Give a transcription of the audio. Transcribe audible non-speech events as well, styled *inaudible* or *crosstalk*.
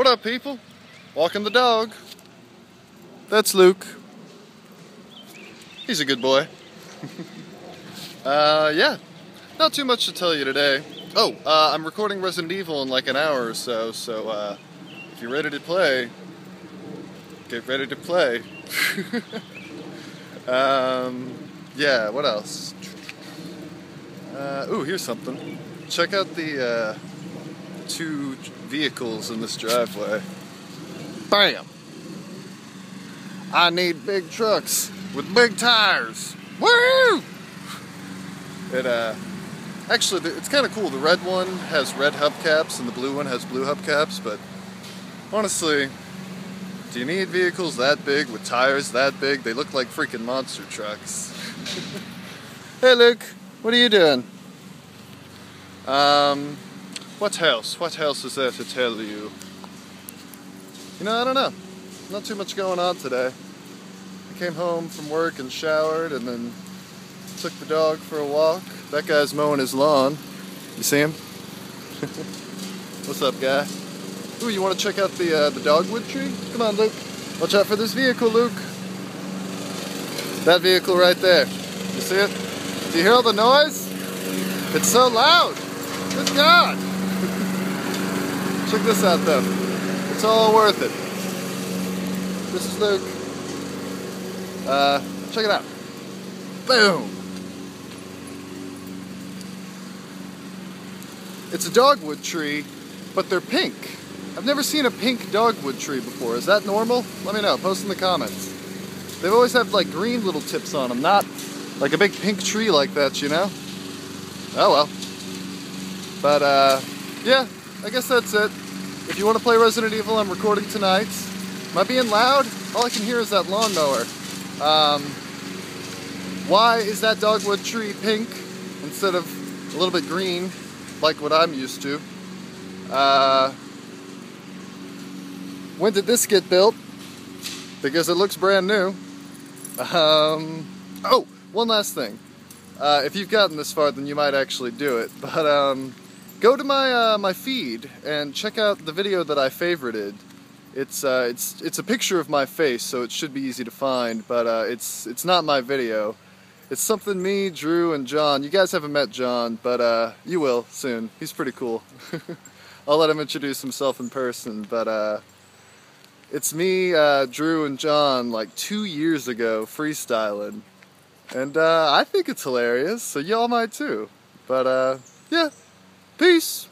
What up, people? Walking the dog. That's Luke. He's a good boy. *laughs* uh, yeah, not too much to tell you today. Oh, uh, I'm recording Resident Evil in like an hour or so, so uh, if you're ready to play, get ready to play. *laughs* um, yeah, what else? Uh, ooh, here's something. Check out the uh, two vehicles in this driveway. Bam! I need big trucks with big tires. Woo! It uh, actually it's kind of cool. The red one has red hubcaps and the blue one has blue hubcaps. But honestly, do you need vehicles that big with tires that big? They look like freaking monster trucks. *laughs* hey, Luke, what are you doing? Um, what else? What else is there to tell you? You know, I don't know. Not too much going on today. I came home from work and showered and then took the dog for a walk. That guy's mowing his lawn. You see him? *laughs* What's up, guy? Ooh, you want to check out the uh, the dogwood tree? Come on, Luke. Watch out for this vehicle, Luke. That vehicle right there. You see it? Do you hear all the noise? It's so loud. Good God. Check this out, though. It's all worth it. This is Luke. Uh, check it out. Boom. It's a dogwood tree, but they're pink. I've never seen a pink dogwood tree before. Is that normal? Let me know. Post in the comments. They've always had like green little tips on them, not like a big pink tree like that, you know? Oh well. But uh, yeah, I guess that's it. If you want to play Resident Evil, I'm recording tonight. Am I being loud? All I can hear is that lawnmower. Um, why is that dogwood tree pink instead of a little bit green? like what I'm used to. Uh, when did this get built? Because it looks brand new. Um, oh, one last thing. Uh, if you've gotten this far, then you might actually do it. But um, go to my uh, my feed and check out the video that I favorited. It's uh, it's it's a picture of my face, so it should be easy to find. But uh, it's it's not my video. It's something me, Drew, and John. You guys haven't met John, but uh, you will soon. He's pretty cool. *laughs* I'll let him introduce himself in person, but uh, it's me, uh, Drew, and John like two years ago freestyling. And I think it's hilarious, so y'all might too. But yeah, peace.